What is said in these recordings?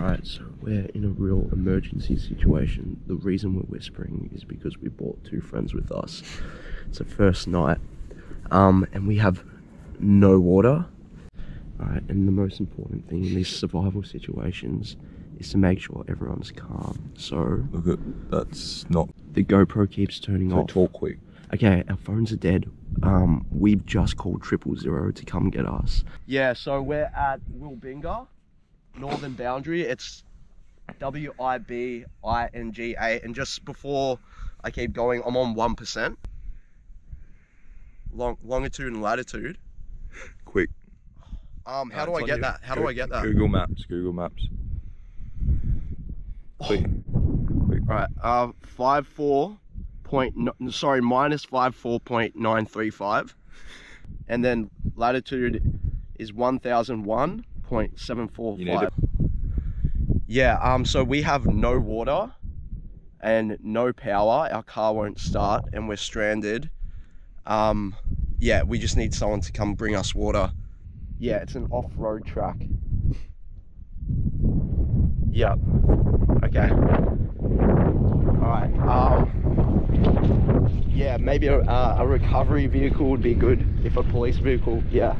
Alright, so we're in a real emergency situation. The reason we're whispering is because we brought two friends with us. It's the first night, um, and we have no water. Alright, and the most important thing in these survival situations is to make sure everyone's calm. So Look at that's not. the GoPro keeps turning So off. talk quick. Okay, our phones are dead. Um, we've just called triple zero to come get us. Yeah, so we're at Wilbinga, Northern Boundary. It's W I B I N G A, and just before I keep going, I'm on one percent. Long longitude and latitude. Quick. Um, how Uh, do I get you. that? How do I get that? Google Maps. Google Maps. Quick. Quick. Right, uh, five four point no, sorry minus five four point nine three five, and then latitude is one thousand one point seven four You need. Yeah, um, so we have no water and no power. Our car won't start, and we're stranded. Um, yeah, we just need someone to come bring us water. Yeah, it's an off-road track. Yep. Okay. Alright, um, yeah, maybe a, uh, a recovery vehicle would be good. If a police vehicle, yeah.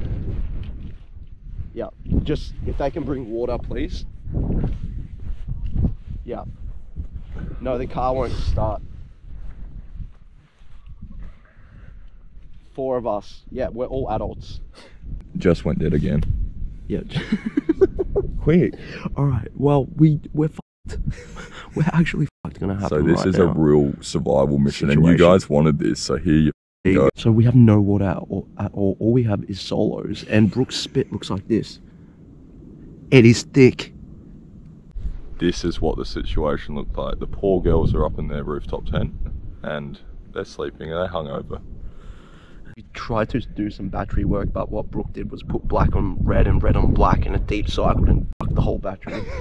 Yeah, just if they can bring water, please. Yeah. No, the car won't start. Four of us. Yeah, we're all adults. Just went dead again. Yeah. Quick. Alright, well, we, we're fucked. we're actually fucked gonna happen So this right is now. a real survival mission, and you guys wanted this. So here you There you go. go. So we have no water at all, at all. All we have is solos, and Brooke's spit looks like this. It is thick. This is what the situation looked like. The poor girls are up in their rooftop tent, and they're sleeping. and They're hungover. We tried to do some battery work, but what Brooke did was put black on red and red on black in a deep cycle and fuck the whole battery.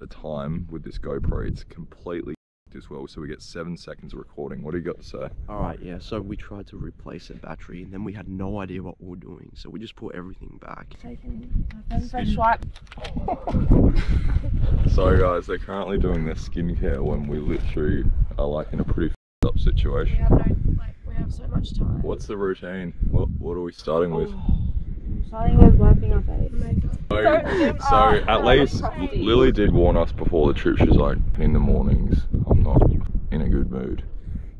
The time with this GoPro, it's completely as well. So we get seven seconds of recording. What do you got to say? all right, yeah. So we tried to replace a battery, and then we had no idea what we were doing. So we just put everything back. taken my phone for a swipe. So guys, they're currently doing their skincare when we literally are like in a pretty f***ed up We situation. have no, like, we have so much time. What's the routine? What What are we starting with? Oh. Starting with wiping our face. So, so at least Lily did warn us before the trip. She's like, in the mornings, I'm not in a good mood.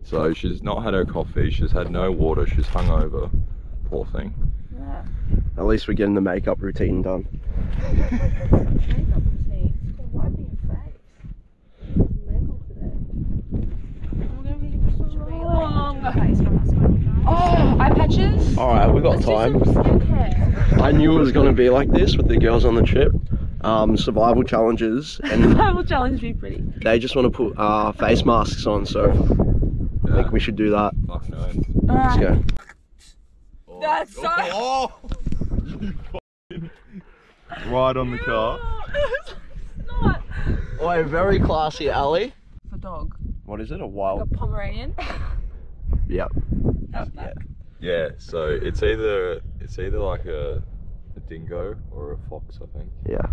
So she's not had her coffee. She's had no water. She's hungover. Poor thing. Yeah. At least we're getting the makeup routine done. Makeup routine. Wiping your face. Mental today. I'm gonna really strong. Oh, eye patches. All right, we've got Let's time. Do some skincare. I knew it was gonna be like this with the girls on the trip. Um, survival challenges, and I will challenge be pretty. they just want to put uh, face masks on. So I think we should do that. Fuck no. Let's go. That's so- Oh! right on the car. it's not. Oi, very classy, Ali. For dog. What is it? A wild? A? Pomeranian. Yep. Yeah. Yeah. So it's either it's either like a, a dingo or a fox, I think, Yeah.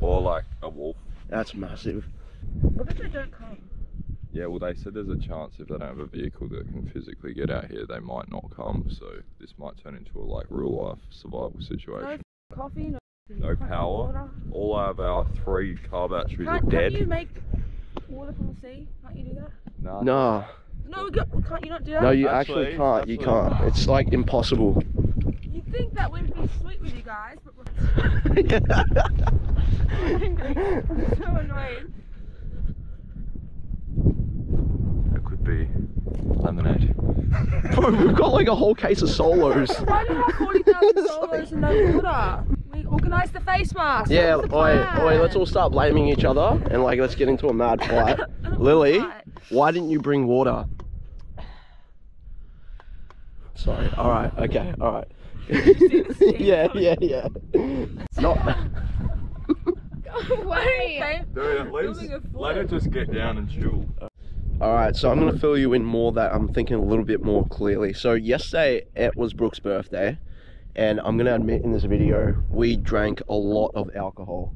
or like a wolf. That's massive. What if they don't come? Yeah, well, they said there's a chance if they don't have a vehicle that can physically get out here, they might not come. So this might turn into a like real life survival situation. No Coffee, no, No can't power. water. All of our three car batteries are Can't, dead. can't you make water from the sea? Can't you do that? Nah. No, No, we got, can't you not do that? no, you Actually, actually can't. You can't. It's like impossible. You think that would be sweet with you guys, but we're so annoyed. It could be lemonade. Bro, we've got like a whole case of solos. Why do you have 40,000 solos and no water? We organised the face mask. Yeah, That was oi, oi, let's all start blaming each other and like let's get into a mad fight. Lily, Right. Why didn't you bring water? Sorry. All right. Okay. All right. yeah, yeah, yeah. Not. Wait. Dude, at least let fort. it just get down and chill. All right. So I'm gonna fill you in more that I'm thinking a little bit more clearly. So yesterday it was Brooke's birthday, and I'm gonna admit in this video we drank a lot of alcohol.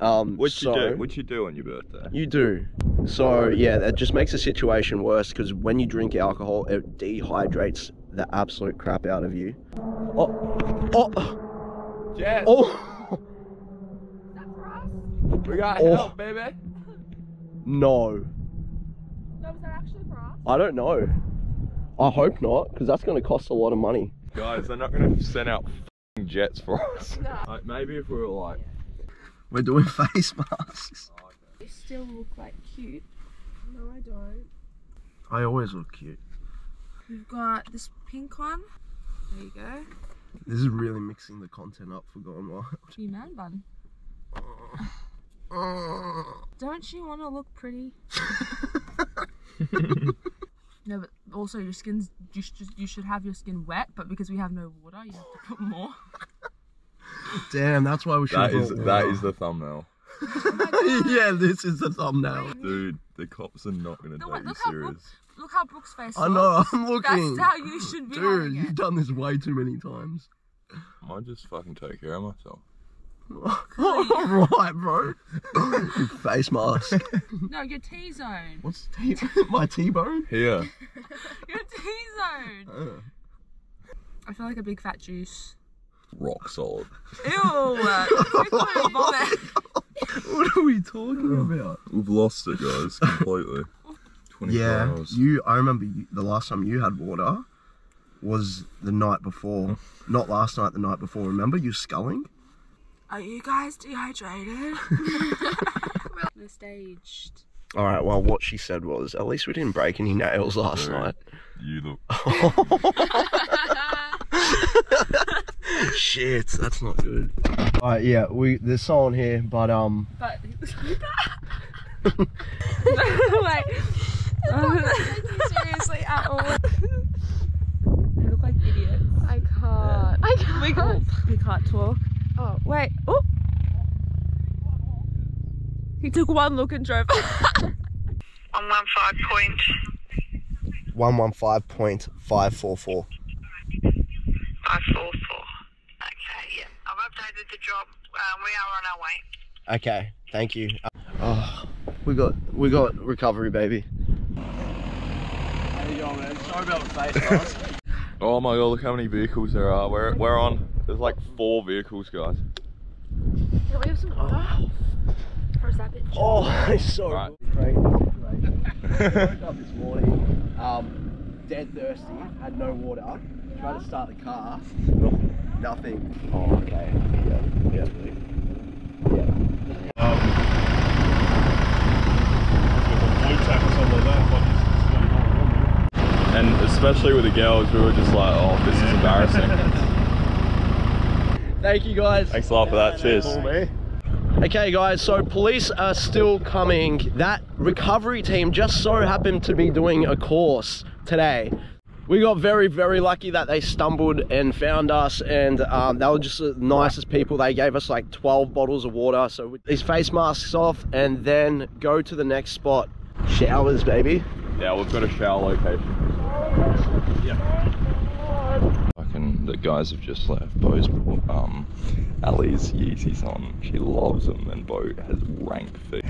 Um, What you do? What you do on your birthday? You do. So yeah, that just makes the situation worse because when you drink alcohol, it dehydrates the absolute crap out of you. Oh, oh, Jess, oh! we got Oh. help, baby. No, No, was that actually for us? I don't know. I hope not, because that's going to cost a lot of money. Guys, they're not gonna send out f***ing jets for us. Like, maybe if we were like, We're doing face masks. You still look like cute. No, I don't. I always look cute. We've got this pink one. There you go. This is really mixing the content up for Gone Wild. You man bun. Don't you want to look pretty? no, but also your skin's you should you should have your skin wet, but because we have no water, you have to put more. Damn, that's why we should. that have is brought that water. is the thumbnail. yeah, this is the thumbnail. Dude, the cops are not gonna No, take you look how serious. Brooke- Look how Brooke's face. I know. I'm looking. That's how you should be Dude, you've it. done this way too many times. I just fucking take care of myself. Alright, bro. Face mask. No, your T zone. What's T? My T-bone? Here. Your T zone. Uh, I feel like a big fat juice. Rock solid. Ew. uh, it's like vomit. what are we talking about? We've lost it, guys, completely. 24 Yeah, hours. you. I remember you, the last time you had water was the night before. Not last night, the night before. Remember you sculling? Are you guys dehydrated? We're staged. All right. Well, what she said was, at least we didn't break any nails last Dude. night. You look. Shit, that's not good. All right. Yeah, we there's someone here, but um. But like, seriously at all. They look like idiots. I can't. I can't. We can't. We can't talk. Oh, Wait. Oh. He took one look and drove. on one five point One one five point five four four. five four four. Okay, yeah. I've updated the job. Um, we are on our way. Okay, thank you. Oh, we got we got recovery, baby. How you going, man? Sorry about the face mask. Oh my god, look how many vehicles there are. We're, we're on. There's like four vehicles, guys. can we have some water? Or is that bitch? Oh, it's so Right. great. great. woke up this morning, um, dead thirsty, had no water. Tried to start the car. Nothing. Oh, okay. Yeah, yeah. And especially with the girls, we were just like, oh, this is embarrassing. Thank you guys. Thanks a lot for that. Cheers. Okay, guys, so police are still coming. That recovery team just so happened to be doing a course today. We got very, very lucky that they stumbled and found us, and um, they were just the nicest people. They gave us like 12 bottles of water. So, with these face masks off, and then go to the next spot. Showers, baby. Yeah, we've got a shower location. Yeah. Fucking the guys have just left. Beau's put um Ali's Yeezys on. She loves them, and Beau has rank feet.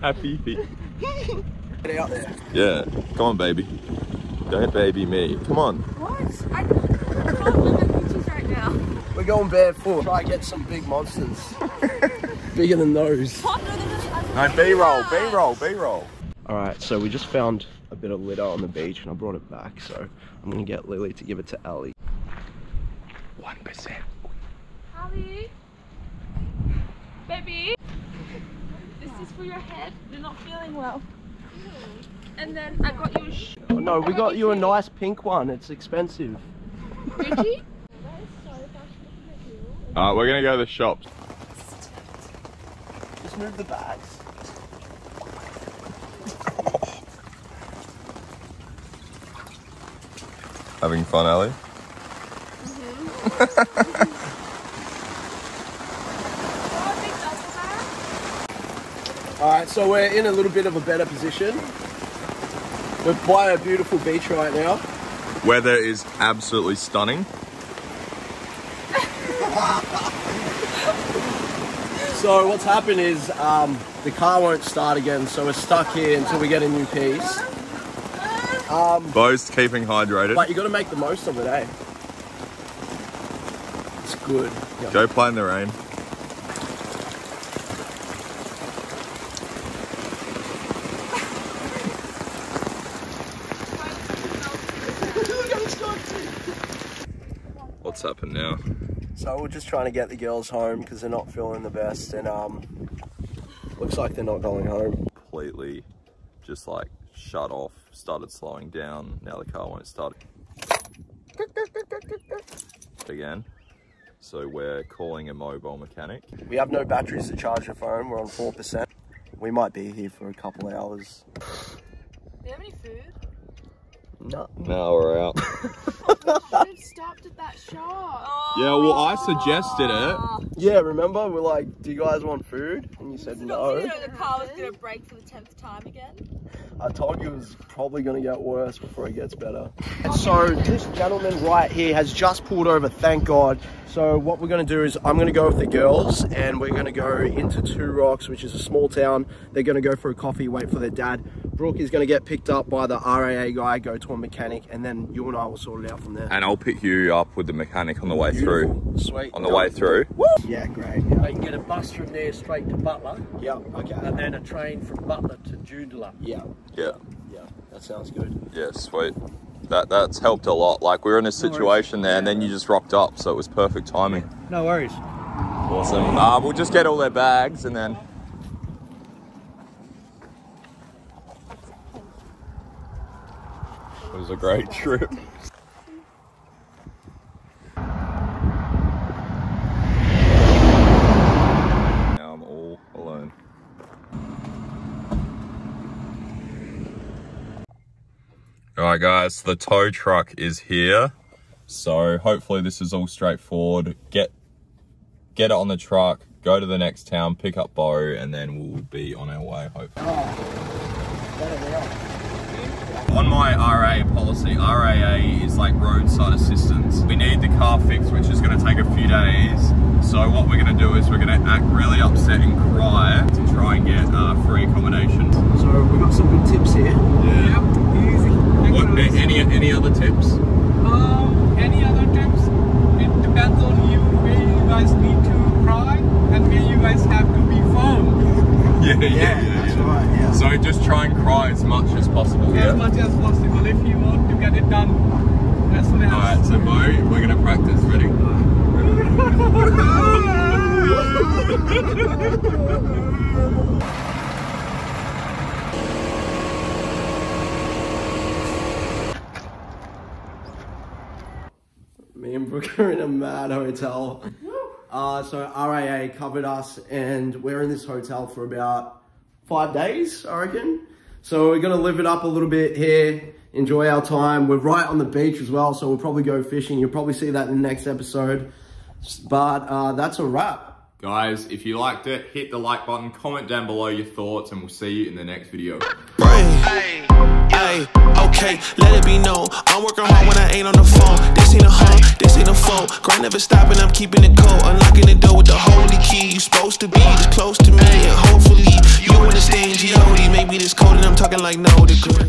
Happy feet. Get out there. Yeah, come on, baby. Don't baby me. Come on. what? I can't look at pictures right now. We're going barefoot. Try and get some big monsters. Bigger than those. No, B-roll, B-roll, B-roll. Alright, so we just found a bit of litter on the beach and I brought it back, so I'm gonna get Lily to give it to Ali. One percent. Ali? Baby? This is for your head. You're not feeling well. And then I got you a sh- Oh, no, we got you a nice pink one. It's expensive. Gucci? Alright, we're gonna go to the shops. Just move the bags. Having fun, Ali? Mm-hmm. Alright, so we're in a little bit of a better position. We're by a beautiful beach right now. Weather is absolutely stunning. So what's happened is um, the car won't start again, so we're stuck here until we get a new piece. Beau's keeping hydrated. But you got to make the most of it, eh? It's good. Go play in the rain. What's happened now? So we're just trying to get the girls home because they're not feeling the best, and um, looks like they're not going home. Completely just like shut off, started slowing down. Now the car won't start again. So we're calling a mobile mechanic. We have no batteries to charge the phone. We're on four percent. We might be here for a couple of hours. Do you have any food? No. Now we're out. should have stopped at that shop. Yeah, well, I suggested it. Yeah, remember we're like, "Do you guys want food?" And you said no. You know the car was gonna break for the tenth time again. I told you it was probably going to get worse before it gets better. So this gentleman right here has just pulled over, thank God. So what we're going to do is I'm going to go with the girls and we're going to go into Two Rocks, which is a small town. They're going to go for a coffee, wait for their dad. Brooke is going to get picked up by the RAA guy, go to a mechanic, and then you and I will sort it out from there. And I'll pick you up with the mechanic on the way through. Sweet. On the way through. Yeah, great. They can get a bus from there straight to Butler, Yeah, okay. and then a train from Butler to Joondalup. Yeah, Yeah. yeah, that sounds good. Yeah, sweet. That that's helped a lot. Like we were in a situation there, and then you just rocked up, so it was perfect timing. No worries. Awesome. Uh, we'll just get all their bags, and then. It was a great trip. Now I'm all alone. Alright guys, the tow truck is here. So hopefully this is all straightforward. Get get it on the truck, go to the next town, pick up Beau, and then we'll be on our way, hopefully. On my RA policy, RAA is like roadside assistance. We need the car fixed, which is going to take a few days. So what we're going to do is we're going to act really upset and cry to try and get uh, free accommodation. So we got some good tips here. Yeah. Easy. What, any any other tips? Um, any other tips? It depends on you where you guys need to cry and where you guys have to be firm. Yeah, yeah, that's right. Yeah. So just try and cry as much as possible. Yeah? As much as possible if you want to get it done as soon as Alright, so Mo, we're gonna practice. Ready? Me and Brooke are in a mad hotel. Uh, so RAA covered us, and we're in this hotel for about five days, I reckon. So we're gonna live it up a little bit here, enjoy our time. We're right on the beach as well, so we'll probably go fishing. You'll probably see that in the next episode. But uh, that's a wrap. Guys, if you liked it, hit the like button, comment down below your thoughts, and we'll see you in the next video. Hey, okay, let it be known. I'm working hard when I ain't on the phone. This ain't a home, this ain't a phone. Grind never stopping, I'm keeping it cold. Unlocking the door with the holy key. You supposed to be this close to me, and hopefully you understand G.O.D. Maybe this cold and I'm talking like no degree.